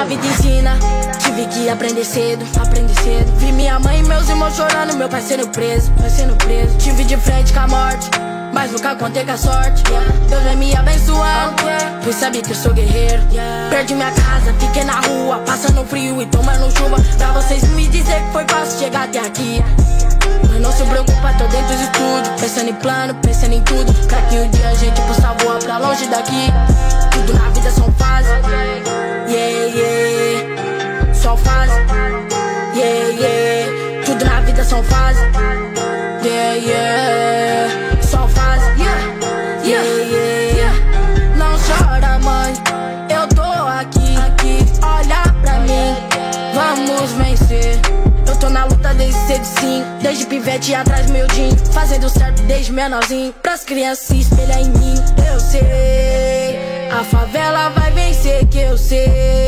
A vida ensina, tive que aprender cedo, aprender cedo. Vi minha mãe e meus irmãos chorando, meu pai sendo preso, pai sendo preso. Tive de frente com a morte. Mas nunca contei com a sorte. Deus vai me abençoar. Pois sabe que eu sou guerreiro. Perdi minha casa, fiquei na rua Passando frio e tomando chuva. Pra vocês me dizer que foi fácil chegar até aqui. Mas não se preocupa, tô dentro de tudo. Pensando em plano, pensando em tudo. Pra que um dia a gente possa voar pra longe daqui yeah Yeah, yeah. Tudo na vida são fases. Yeah, yeah. Só fase Yeah, yeah, yeah. Não chora, mãe. Eu tô aqui, aqui. Olha pra mim. Vamos vencer. Eu tô na luta desde cedo sim. Desde pivete atrás meu jean. Fazendo certo desde menorzinho. Pras crianças se espelhar em mim. Eu sei. A favela vai vencer que eu sei